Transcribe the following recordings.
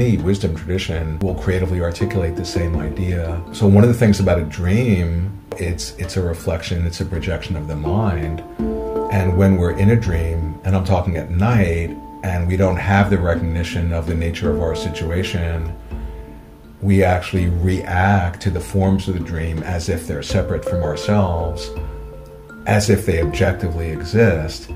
any wisdom tradition will creatively articulate the same idea. So one of the things about a dream, it's it's a reflection, it's a projection of the mind. And when we're in a dream, and I'm talking at night, and we don't have the recognition of the nature of our situation, we actually react to the forms of the dream as if they're separate from ourselves, as if they objectively exist.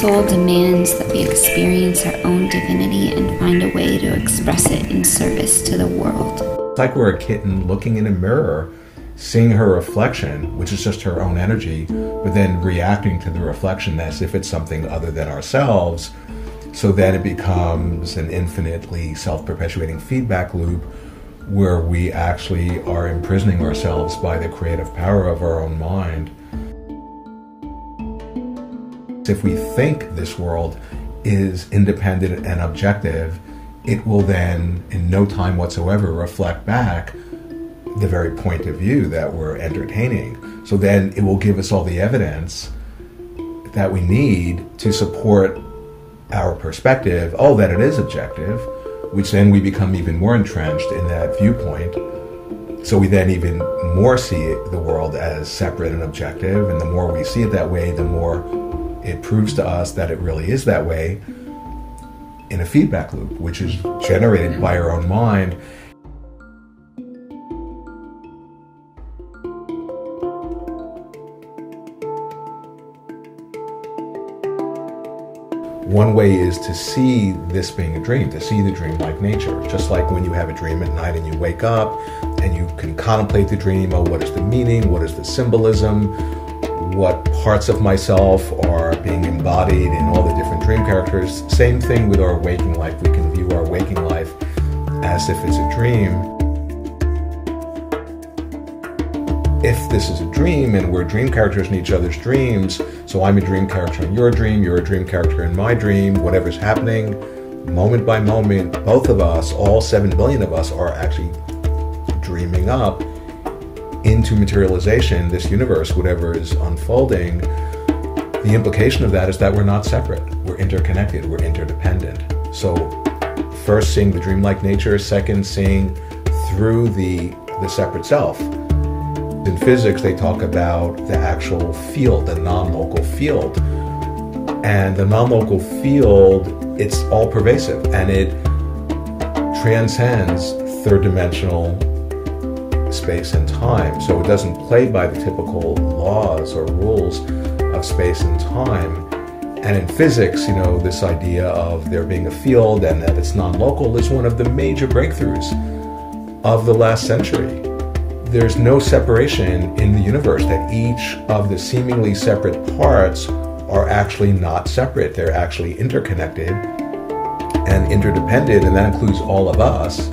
Soul demands that we experience our own divinity and find a way to express it in service to the world. It's like we're a kitten looking in a mirror seeing her reflection, which is just her own energy, but then reacting to the reflection as if it's something other than ourselves. So then it becomes an infinitely self perpetuating feedback loop where we actually are imprisoning ourselves by the creative power of our own mind. If we think this world is independent and objective, it will then, in no time whatsoever, reflect back the very point of view that we're entertaining. So then it will give us all the evidence that we need to support our perspective, oh, that it is objective, which then we become even more entrenched in that viewpoint. So we then even more see the world as separate and objective, and the more we see it that way, the more it proves to us that it really is that way in a feedback loop, which is generated by our own mind. One way is to see this being a dream, to see the dream like nature. Just like when you have a dream at night and you wake up and you can contemplate the dream oh, what is the meaning, what is the symbolism, what parts of myself are being embodied in all the different dream characters. Same thing with our waking life. We can view our waking life as if it's a dream if this is a dream and we're dream characters in each other's dreams, so I'm a dream character in your dream, you're a dream character in my dream, whatever's happening, moment by moment, both of us, all 7 billion of us, are actually dreaming up into materialization this universe, whatever is unfolding. The implication of that is that we're not separate, we're interconnected, we're interdependent. So, first, seeing the dreamlike nature, second, seeing through the, the separate self in physics, they talk about the actual field, the non-local field. And the non-local field, it's all pervasive and it transcends third dimensional space and time. So it doesn't play by the typical laws or rules of space and time. And in physics, you know, this idea of there being a field and that it's non local is one of the major breakthroughs of the last century there's no separation in the universe, that each of the seemingly separate parts are actually not separate. They're actually interconnected and interdependent, and that includes all of us.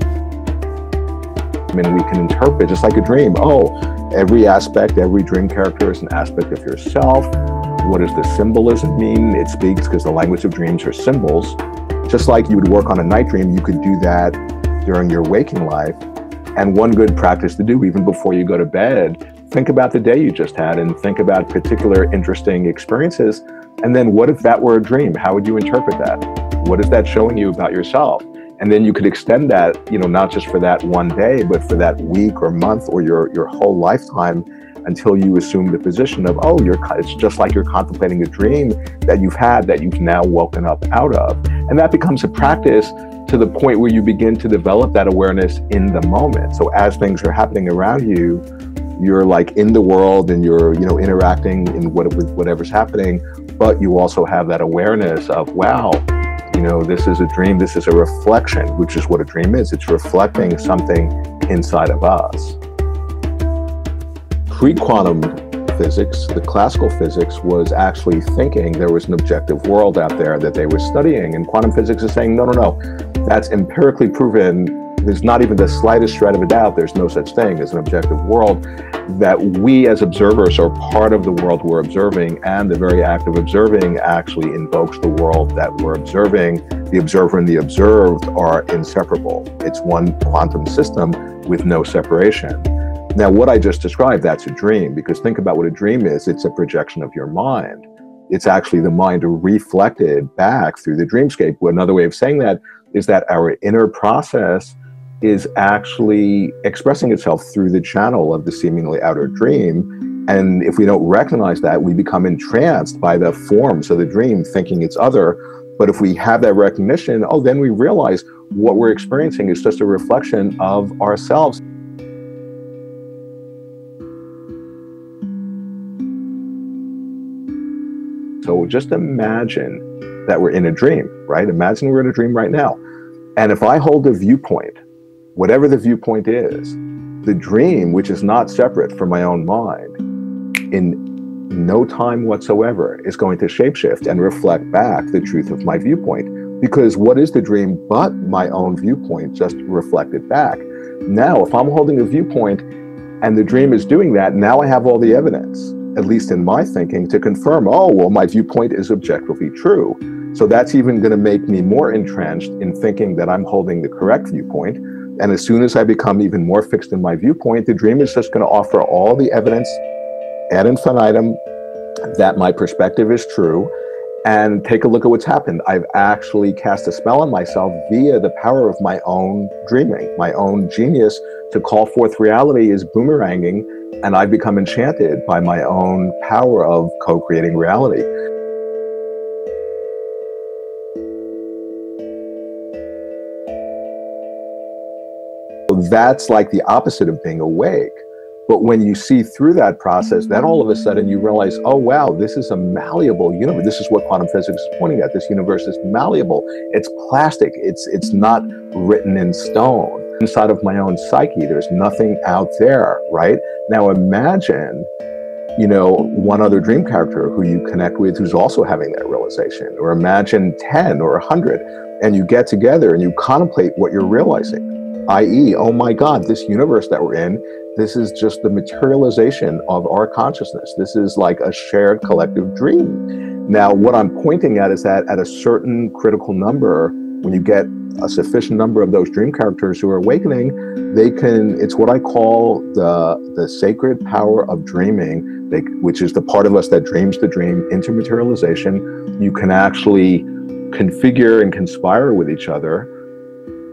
Mean, we can interpret just like a dream. Oh, every aspect, every dream character is an aspect of yourself. What does the symbolism mean? It speaks because the language of dreams are symbols. Just like you would work on a night dream, you could do that during your waking life. And one good practice to do, even before you go to bed, think about the day you just had and think about particular interesting experiences. And then what if that were a dream? How would you interpret that? What is that showing you about yourself? And then you could extend that, you know, not just for that one day, but for that week or month or your, your whole lifetime until you assume the position of, oh, you're, it's just like you're contemplating a dream that you've had that you've now woken up out of. And that becomes a practice to the point where you begin to develop that awareness in the moment. So as things are happening around you, you're like in the world and you're, you know, interacting in what, with whatever's happening, but you also have that awareness of, wow, you know, this is a dream, this is a reflection, which is what a dream is. It's reflecting something inside of us. Pre-quantum physics, the classical physics was actually thinking there was an objective world out there that they were studying. And quantum physics is saying, no, no, no, that's empirically proven. There's not even the slightest shred of a doubt. There's no such thing as an objective world. That we as observers are part of the world we're observing, and the very act of observing actually invokes the world that we're observing. The observer and the observed are inseparable. It's one quantum system with no separation. Now, what I just described, that's a dream, because think about what a dream is it's a projection of your mind. It's actually the mind reflected back through the dreamscape. Another way of saying that is that our inner process is actually expressing itself through the channel of the seemingly outer mm-hmm. dream. And if we don't recognize that, we become entranced by the forms of the dream, thinking it's other. But if we have that recognition, oh, then we realize what we're experiencing is just a reflection of ourselves. So just imagine that we're in a dream, right? Imagine we're in a dream right now. And if I hold a viewpoint whatever the viewpoint is, the dream, which is not separate from my own mind, in no time whatsoever is going to shapeshift and reflect back the truth of my viewpoint. Because what is the dream but my own viewpoint just reflected back? Now, if I'm holding a viewpoint and the dream is doing that, now I have all the evidence, at least in my thinking, to confirm, oh, well, my viewpoint is objectively true. So that's even going to make me more entrenched in thinking that I'm holding the correct viewpoint and as soon as I become even more fixed in my viewpoint, the dream is just going to offer all the evidence ad infinitum that my perspective is true. And take a look at what's happened. I've actually cast a spell on myself via the power of my own dreaming. My own genius to call forth reality is boomeranging, and I've become enchanted by my own power of co creating reality. That's like the opposite of being awake. But when you see through that process, then all of a sudden you realize, oh, wow, this is a malleable universe. This is what quantum physics is pointing at. This universe is malleable. It's plastic. It's, it's not written in stone. Inside of my own psyche, there's nothing out there, right? Now imagine, you know, one other dream character who you connect with who's also having that realization. Or imagine 10 or 100, and you get together and you contemplate what you're realizing i.e., oh my God, this universe that we're in, this is just the materialization of our consciousness. This is like a shared collective dream. Now, what I'm pointing at is that at a certain critical number, when you get a sufficient number of those dream characters who are awakening, they can, it's what I call the, the sacred power of dreaming, they, which is the part of us that dreams the dream into materialization. You can actually configure and conspire with each other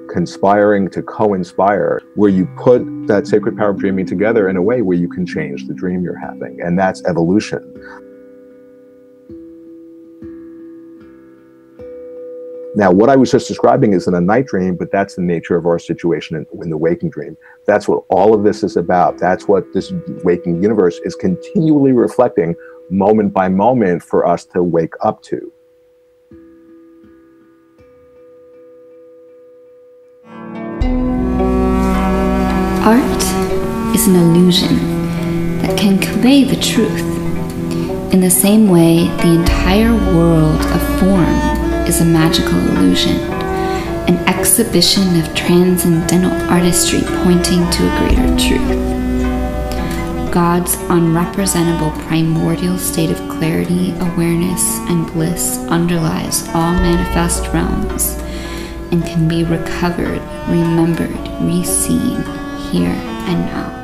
conspiring to co-inspire where you put that sacred power of dreaming together in a way where you can change the dream you're having and that's evolution Now, what I was just describing is in a night dream, but that's the nature of our situation in, in, the waking dream. That's what all of this is about. That's what this waking universe is continually reflecting moment by moment for us to wake up to. Art is an illusion that can convey the truth. In the same way, the entire world of form is a magical illusion, an exhibition of transcendental artistry pointing to a greater truth. God's unrepresentable primordial state of clarity, awareness, and bliss underlies all manifest realms and can be recovered, remembered, reseen here and now.